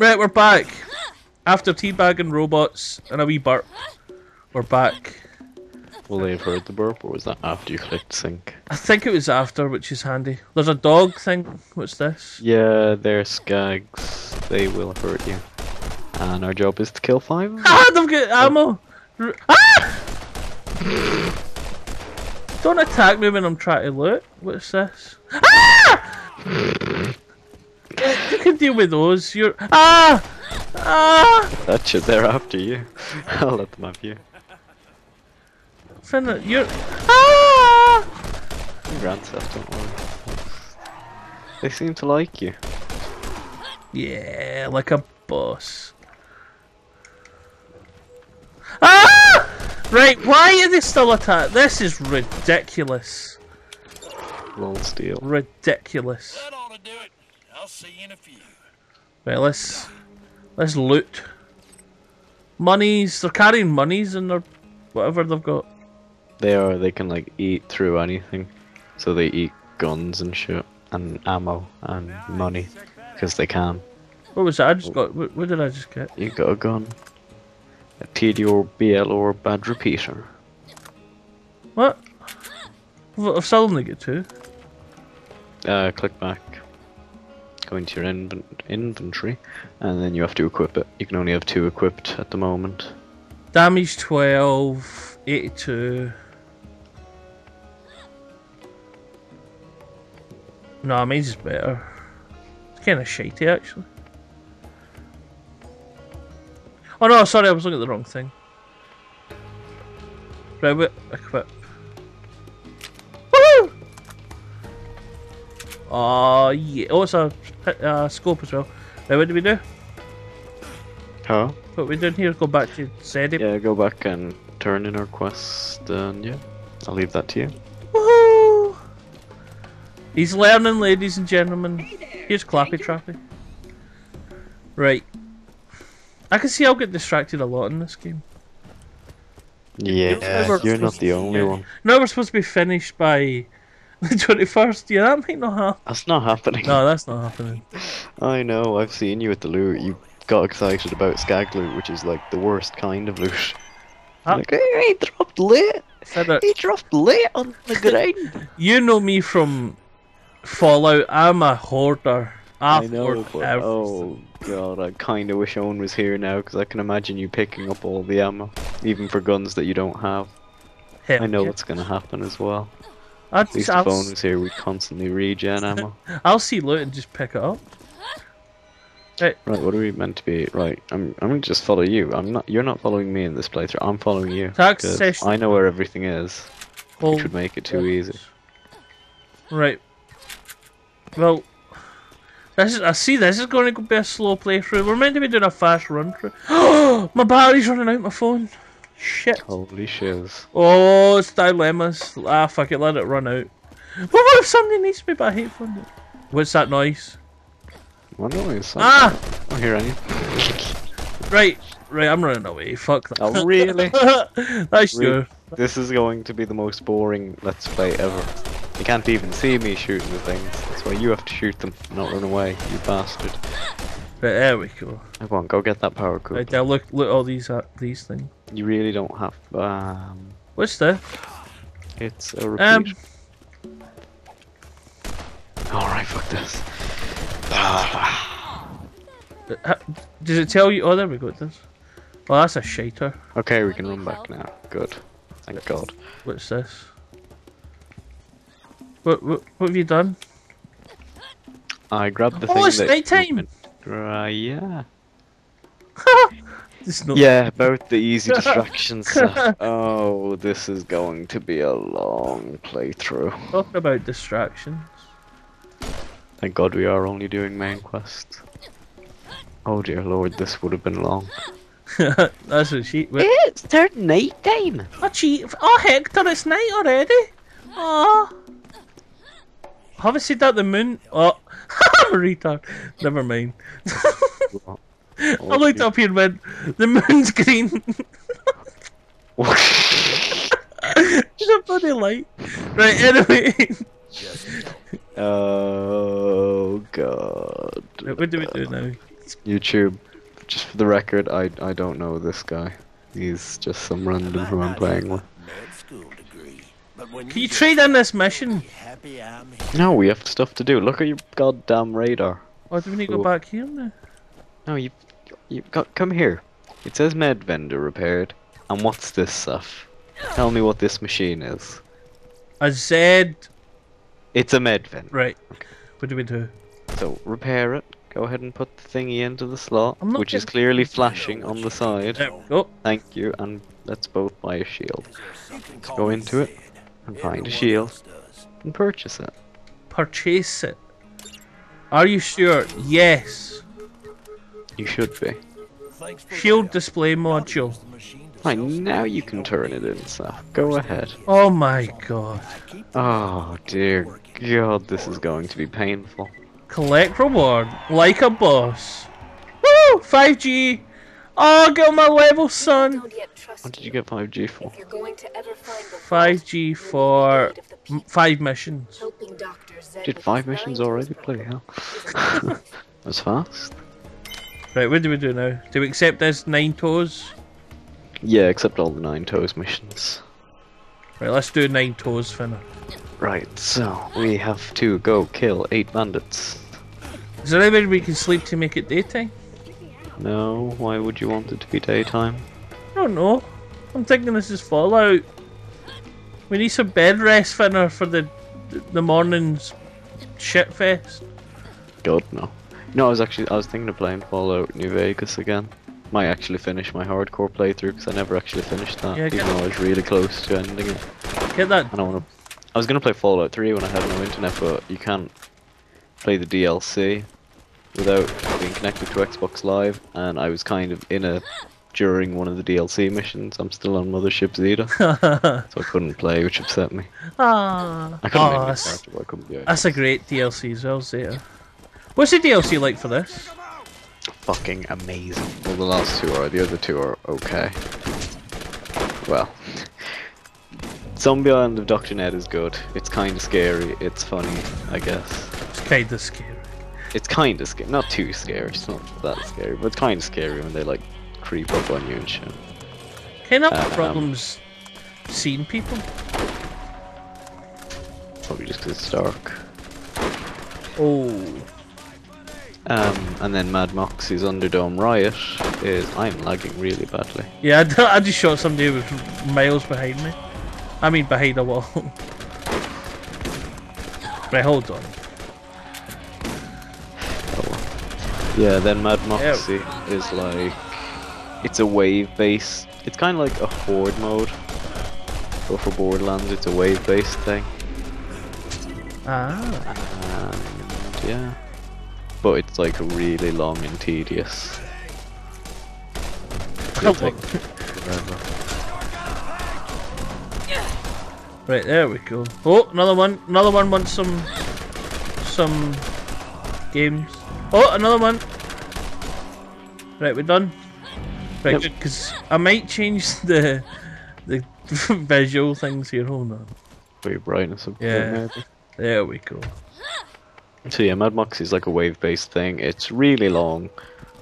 Right, we're back. After teabagging robots and a wee burp, we're back. Will they have heard the burp, or was that after you clicked sync? I think it was after, which is handy. There's a dog thing. What's this? Yeah, they're skags. They will hurt you. And our job is to kill five. Ah, they've got ammo. Ah! Don't attack me when I'm trying to loot. What's this? Ah! You can deal with those. You're ah ah. That's it. They're after you. I'll let them have you. Finner, you're ah. Grand stuff, don't worry. They seem to like you. Yeah, like a boss. Ah! Right, why are they still attack? This is ridiculous. Lol steel. Ridiculous. That ought to do it. I'll see you in a few. Right, let's let's loot. Monies. They're carrying monies in their whatever they've got. They are. They can like eat through anything. So they eat guns and shit, and ammo and money, because they can. What was that? I just got. What, what did I just get? You got a gun. A TD or BL or bad repeater. What? I've, I've still only two. Uh, click back. Go into your inven- inventory, and then you have to equip it. You can only have two equipped at the moment. Damage 12, 82. No, mine's is better. It's kind of shitey actually. Oh no, sorry, I was looking at the wrong thing. Right, equip. Oh yeah, oh it's a uh, scope as well. Now, what do we do? Huh? What we doing here? Go back to Zeddy. Yeah, go back and turn in our quest, and yeah, I'll leave that to you. Woohoo! He's learning, ladies and gentlemen. Here's Clappy Trappy. Right. I can see I'll get distracted a lot in this game. Yeah, never you're not the only one. Now we're supposed to be finished by the 21st. Yeah, that might not happen. That's not happening. No, that's not happening. I know, I've seen you at the loot. You got excited about skag loot, which is like the worst kind of loot. Huh? Like, hey, he dropped! Said. He dropped lit on the ground! You know me from Fallout. I'm a hoarder. I, I know, but everything. oh god, I kinda wish Owen was here now, because I can imagine you picking up all the ammo, even for guns that you don't have. Hell I know yeah. what's gonna happen as well. I'd At least I'll, was here, we'd constantly regen ammo. I'll see loot and just pick it up. Right, what are we meant to be? Right, I'm I'm gonna just follow you. I'm not. You're not following me in this playthrough. I'm following you. Tax 'cause session. I know where everything is. Hold- Which would make it too easy. Right. Well, this is, I see this is going to be a slow playthrough. We're meant to be doing a fast run through. my battery's running out. My phone. Shit. Holy shiz! Oh, it's dilemmas. Ah, fuck it. Let it run out. Well, what if somebody needs me? But I hate fun. What's that noise? What noise? I Ah, don't hear any. right, right. I'm running away. Fuck that. Oh really? That's your. this is going to be the most boring Let's Play ever. You can't even see me shooting the things. That's why you have to shoot them, not run away, you bastard. Right, there we go. Come on, go get that power cube. Right, now look, look at all these uh, these things. You really don't have. Um, What's this? it's a repeat. Um, Alright, fuck this. uh, does it tell you? Oh, there we go. This. Oh, that's a shater. Okay, we can run back now. Good. Thank God. What's this? What, what, what have you done? I grabbed the Oh, thing it's that. nighttime! Right, yeah. It's not. Yeah, about the easy distractions. stuff. Oh, this is going to be a long playthrough. Talking about distractions. Thank God we are only doing main quests. Oh dear lord, this would have been long. That's what she. Wait, It's third night time. oh, gee. Oh, Hector, it's night already. Oh. Haven't seen that the moon. Oh, I'm a retard. Never mind. I looked up here and went, the moon's green. It's a bloody light. Right, anyway. oh god. What do we do now? YouTube. Just for the record, I I don't know this guy. He's just some random who I'm playing with. Med school degree. But when Can you get trade in this mission? happy I'm here. No, we have stuff to do. Look at your goddamn radar. Or do we need to go back here now? No, you you got come here. It says med vendor repaired. And what's this stuff? Tell me what this machine is. A Z. It's a med vendor. Right. What do we do? So repair it. Go ahead and put the thingy into the slot, which is clearly flashing on the side. There we go. Thank you, and let's both buy a shield Something Go into it Zed. And find a Everyone shield and purchase it. Purchase it. Are you sure? Yes. You should be. Shield display module. Use the Right, now you can turn it in, so go ahead. Oh my god. Oh dear god, this is going to be painful. Collect reward. Like a boss. Woo! 5G! Oh, get on my level, son! Don't yet trust What did you get 5G for? If you're going to ever find the 5G vault, for you'll need the aid of the m- people. five missions. Helping Dr. Zed Did five missions already? toes Bloody hell. That's fast. Right, what do we do now? Do we accept this nine toes? Yeah, except all the nine toes missions. Right, let's do nine toes, Finner. Right, so we have to go kill eight bandits. Is there any way we can sleep to make it daytime? No, why would you want it to be daytime? I don't know. I'm thinking this is Fallout. We need some bed rest, Finner, for the the morning's shit fest. God no. No, I was actually I was thinking of playing Fallout New Vegas again. Might actually finish my hardcore playthrough because I never actually finished that, Yeah, even though I was really close to ending it. Get that. I want to. I was gonna play Fallout 3 when I had no internet, but you can't play the DLC without being connected to Xbox Live, and I was kind of in a during one of the DLC missions. I'm still on Mothership Zeta, so I couldn't play, which upset me. ah, I couldn't make that's, character, I couldn't be. that's a great DLC as well, Zeta. What's the DLC like for this? fucking amazing. Well, the last two are. The other two are okay. Well, Zombie Island of Dr. Ned is good. It's kind of scary. It's funny, I guess. It's kinda scary. It's kind of scary. Not too scary. It's not that scary, but it's kind of scary when they like creep up on you and shit. Can I have Um, problems seeing people? Probably just 'cause it's dark. Oh. Um, and then Mad Moxxi's Underdome Riot is I'm lagging really badly. Yeah, I just shot somebody who was miles behind me. I mean, behind a wall. right, hold on. Yeah, then Mad Moxxi is like it's a wave base. It's kind of like a horde mode, but for Borderlands, it's a wave based thing. Ah. And yeah, but it's like really long and tedious. It'll take forever. Right, there we go. Oh, another one. Another one wants some... Some... Games. Oh, another one. Right, we're done. Right, because I might change the... The visual things here. Hold on. Your brightness up Yeah. maybe. There we go. So yeah, Mad Moxxi is like a wave-based thing. It's really long.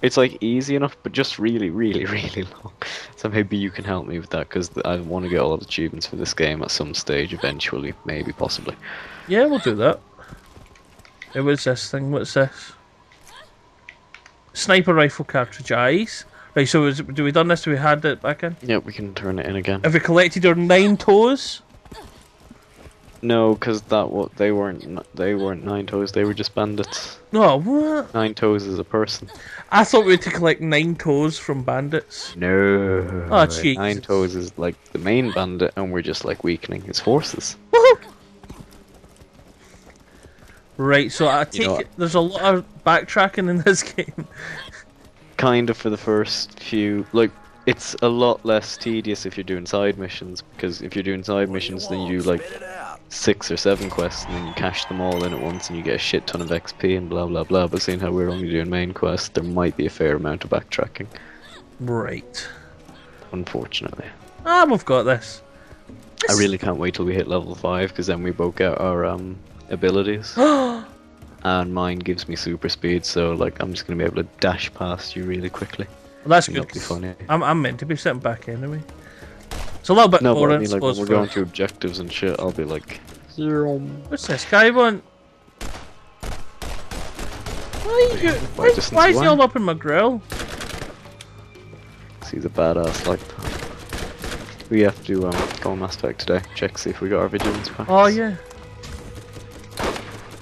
It's like easy enough, but just really, really, really long. So maybe you can help me with that because I want to get a lot of achievements for this game at some stage eventually, maybe, possibly. Yeah, we'll do that. It was this thing? What's this? Sniper rifle cartridge eyes. Right, so is, do we done this? Do we had it back in? Yeah, we can turn it in again. Have we collected our nine toes? No, because that what they weren't. They weren't nine toes. They were just bandits. No, what? Nine toes is a person. I thought we had to collect nine toes from bandits. No. Oh, Jesus. Nine toes is like the main bandit, and we're just like weakening his forces. Right, so I take know it there's a lot of backtracking in this game. kind of for the first few like it's a lot less tedious if you're doing side missions because if you're doing side missions then you do like Spit it out. six or seven quests and then you cash them all in at once and you get a shit ton of XP and blah blah blah but seeing how we're only doing main quests there might be a fair amount of backtracking Right. unfortunately Ah, we've got this. I really can't wait till we hit level 5 because then we both get our um abilities and mine gives me super speed, so like I'm just gonna be able to dash past you really quickly. Well, that's I think good. be funny. I'm, I'm meant to be sent back anyway. It's a little bit No, but I mean, like when we're for- going through objectives and shit, I'll be like, zero. What's this guy want? Why, are you, Why why, why is he all up in my grill? He's a badass like that. We have to um, go on Mass Effect today. Check see if we got our vigilance packs. Oh yeah.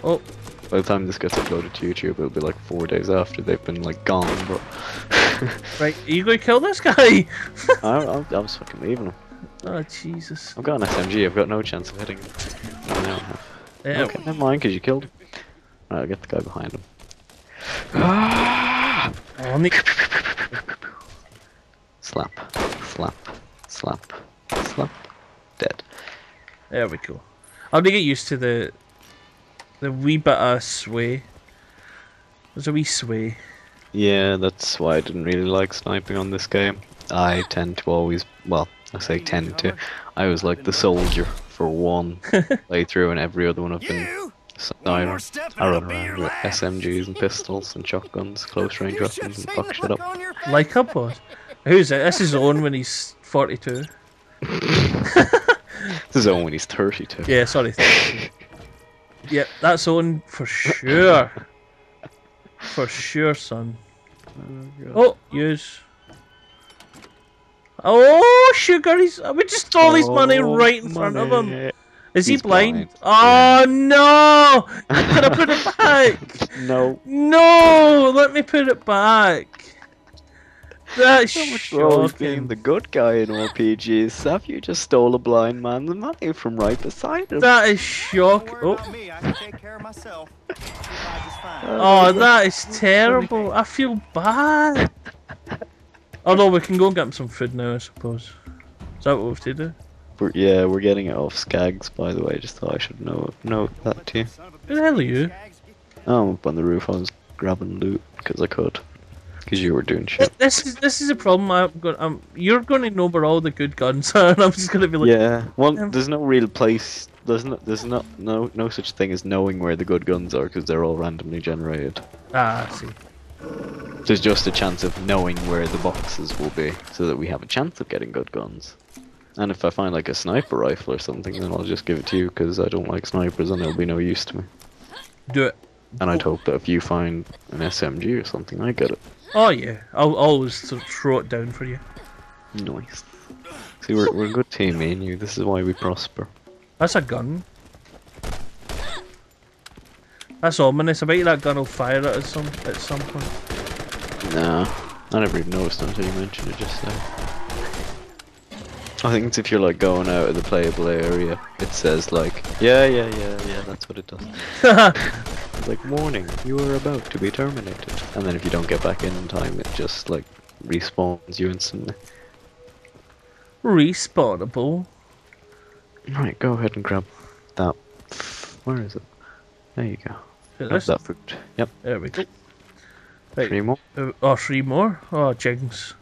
Oh, By the time this gets uploaded to YouTube, it'll be like four days after they've been like gone. But right. Are you to kill this guy? I, I, I was fucking leaving him. oh Jesus. I've got an SMG. I've got no chance of hitting him. No, I don't have. Yeah, Okay, never mind, because you killed him. Right, I'll get the guy behind him. Nick. Slap, slap, slap, slap. Dead. There we go. I'll get used to the the wee bit of sway. There's a wee sway. Yeah, that's why I didn't really like sniping on this game. I tend to always, well, I say tend to. I was like the soldier for one playthrough, and every other one I've been You! I, more step I and run around with. SMGs and pistols and shotguns, close range weapons, and fuck shit up. on your face. Like a boss. Who's it? This is Owen when he's 42. This is only when he's 32. Yeah, sorry. Yeah, that's on for sure. For sure, son. Oh, oh use. Oh, sugar! He's. We just stole his money Oh, right in front of him. money. Is he blind? blind, Oh no! Can I put it back. No. No, let me put it back. That's So much for always being the good guy in RPGs. Saf, you just stole a blind man's money from right beside him. That is Don't shocking. worry Oh. about me. I can take care of myself. You'll be just fine. Oh, that is terrible. I feel bad. Although we can go and get him some food now, I suppose. Is that what we have to do? We're, yeah, we're getting it off Skags, by the way. Just thought I should know note that to you. Who the hell are you? Oh, I'm up on the roof. I was grabbing loot because I could. Because you were doing shit. This is this is a problem. I'm going. I'm, you're going to know where all the good guns are, and I'm just going to be like, yeah. Well, um, there's no real place. There's no. There's not no no such thing as knowing where the good guns are because they're all randomly generated. ah, I see. There's just a chance of knowing where the boxes will be, so that we have a chance of getting good guns. And if I find like a sniper rifle or something, then I'll just give it to you because I don't like snipers and they'll be no use to me. Do it. And I'd hope that if you find an SMG or something, I get it. Oh yeah, I'll always th- throw it down for you. Nice. See, we're we're a good team, me and you. This is why we prosper. That's a gun. That's ominous. I bet you that gun will fire at some at some point. Nah, I never even noticed until you mentioned it just now. I think it's if you're like going out of the playable area, it says like, yeah, yeah, yeah, yeah, that's what it does. It's like, warning, you are about to be terminated. And then if you don't get back in in time, it just like respawns you instantly. Respawnable. Right, go ahead and grab that. Where is it? There you go. Grab that food. Yep, There we go. Three more. Uh, oh, three more? Oh, jigs.